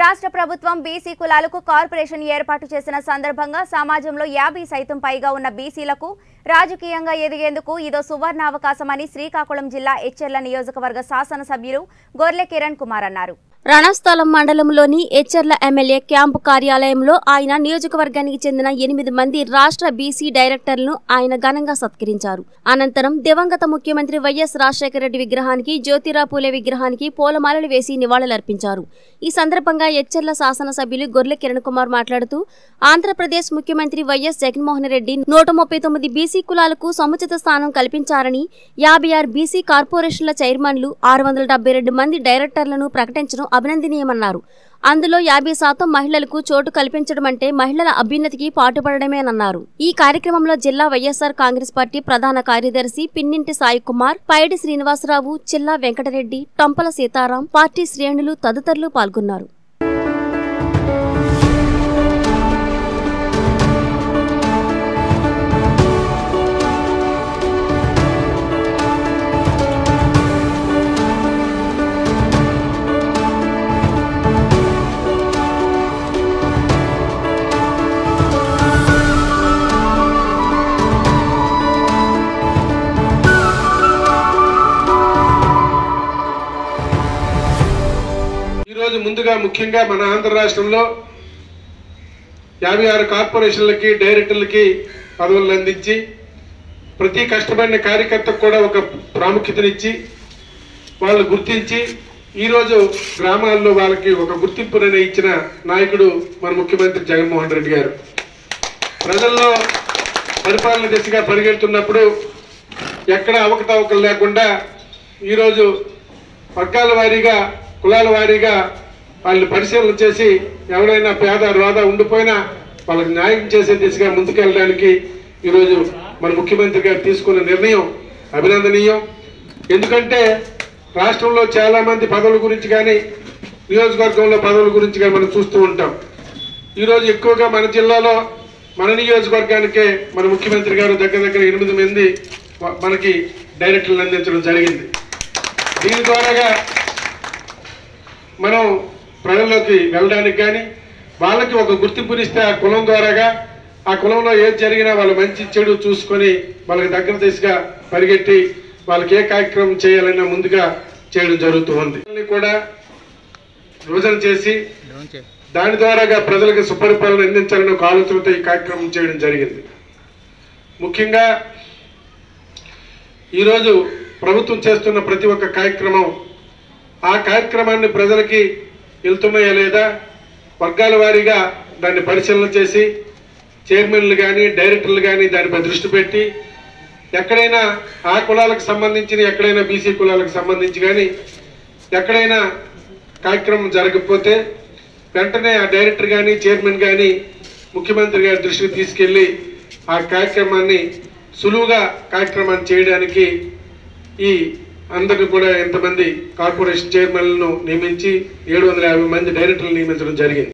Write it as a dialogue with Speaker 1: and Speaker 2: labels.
Speaker 1: రాష్ట్ర ప్రభుత్వం బీసీ కులాలకు కార్పొరేషన్ ఏర్పాటు చేసిన సందర్భంగా సమాజంలో యాభై సైతం పైగా ఉన్న బీసీలకు రాజకీయంగా ఎదిగేందుకు ఇదో సువర్ణావకాశమని శ్రీకాకుళం జిల్లా ఎచ్చెర్ల నియోజకవర్గ శాసనసభ్యులు గొర్లె కిరణ్ కుమార్ అన్నారు.
Speaker 2: రణస్థలం మండలంలోని ఎచ్చెర్ల ఎమ్మెల్యే క్యాంపు కార్యాలయంలో ఆయన నియోజకవర్గానికి చెందిన ఎనిమిది మంది రాష్ట్ర బీసీ డైరెక్టర్లను ఆయన ఘనంగా సత్కరించారు. అనంతరం దివంగత ముఖ్యమంత్రి వైఎస్ రాజశేఖర రెడ్డి విగ్రహానికి జ్యోతిరా పూలే విగ్రహానికి పూలమాలలు వేసి నివాళులర్పించారు. ఈ సందర్భంగా ఎచ్చెర్ల శాసనసభ్యులు గొర్రె కిరణ్ కుమార్ మాట్లాడుతూ ఆంధ్రప్రదేశ్ ముఖ్యమంత్రి వైఎస్ జగన్మోహన్ రెడ్డి నూట ముప్పై తొమ్మిది బీసీ కులాలకు సముచిత స్థానం కల్పించారని యాభై ఆరు బీసీ కార్పొరేషన్ల చైర్మన్లు ఆరు వందల డెబ్బై రెండు మంది డైరెక్టర్లను ప్రకటించడం అభినందనీయమన్నారు. అందులో యాభై శాతం మహిళలకు చోటు కల్పించడం అంటే మహిళల అభ్యున్నతికి పాటుపడమేనన్నారు ఈ కార్యక్రమంలో జిల్లా వైఎస్ఆర్ కాంగ్రెస్ పార్టీ ప్రధాన కార్యదర్శి పిన్నింటి సాయి కుమార్ పైడి శ్రీనివాసరావు చిల్లా వెంకటరెడ్డి టంపల సీతారాం పార్టీ శ్రేణులు తదితరులు పాల్గొన్నారు.
Speaker 3: ఈరోజు ముందుగా ముఖ్యంగా మన ఆంధ్ర రాష్ట్రంలో యాభై ఆరు కార్పొరేషన్లకి డైరెక్టర్లకి పదవులను అందించి ప్రతి కష్టపడిన కార్యకర్తకు కూడా ఒక ప్రాముఖ్యతనిచ్చి వాళ్ళు గుర్తించి ఈరోజు గ్రామాల్లో వాళ్ళకి ఒక గుర్తింపునని ఇచ్చిన నాయకుడు మన ముఖ్యమంత్రి జగన్మోహన్ రెడ్డి గారు. ప్రజల్లో పరిపాలన దిశగా పరిగెడుతున్నప్పుడు ఎక్కడ అవకతవకలు లేకుండా ఈరోజు వర్గాల వారీగా కులాల వారీగా వాళ్ళని పరిశీలన చేసి ఎవరైనా పేద రోద ఉండిపోయినా వాళ్ళకి న్యాయం చేసే దిశగా ముందుకెళ్ళడానికి ఈరోజు మన ముఖ్యమంత్రి గారు తీసుకున్న నిర్ణయం అభినందనీయం. ఎందుకంటే రాష్ట్రంలో చాలామంది పదవుల గురించి కానీ నియోజకవర్గంలో పదవుల గురించి కానీ మనం చూస్తూ ఉంటాం. ఈరోజు ఎక్కువగా మన జిల్లాలో మన నియోజకవర్గానికే మన ముఖ్యమంత్రి గారు దగ్గర దగ్గర ఎనిమిది మంది మనకి డైరెక్టర్లు అందించడం జరిగింది. దీని ద్వారాగా మనం ప్రజల్లోకి వెళ్ళడానికి కానీ వాళ్ళకి ఒక గుర్తింపునిస్తే ఆ కులం ద్వారాగా ఆ కులంలో ఏది జరిగినా వాళ్ళు మంచి చెడు చూసుకొని వాళ్ళకి దగ్గర దిశగా పరిగెట్టి వాళ్ళకి ఏ కార్యక్రమం చేయాలన్నా ముందుగా చేయడం జరుగుతూ ఉంది కూడా విభజన చేసి దాని ద్వారాగా ప్రజలకు సుపరిపాలన అందించాలని ఒక ఆలోచనతో ఈ కార్యక్రమం చేయడం జరిగింది. ముఖ్యంగా ఈరోజు ప్రభుత్వం చేస్తున్న ప్రతి ఒక్క కార్యక్రమం ఆ కార్యక్రమాన్ని ప్రజలకి వెళ్తున్నాయా లేదా? వర్గాల వారీగా దాన్ని పరిశీలన చేసి చైర్మన్లు కానీ డైరెక్టర్లు కానీ దానిపై దృష్టి పెట్టి ఎక్కడైనా ఆ కులాలకు సంబంధించిన ఎక్కడైనా బీసీ కులాలకు సంబంధించి కానీ ఎక్కడైనా కార్యక్రమం జరగకపోతే వెంటనే ఆ డైరెక్టర్ కానీ చైర్మన్ కానీ ముఖ్యమంత్రి గారి దృష్టికి తీసుకెళ్ళి ఆ కార్యక్రమాన్ని సులువుగా కార్యక్రమాన్ని చేయడానికి ఈ అందరిని కూడా ఎంతమంది కార్పొరేషన్ చైర్మన్లను నియమించి ఏడు వందల యాభై మంది డైరెక్టర్లు నియమించడం జరిగింది.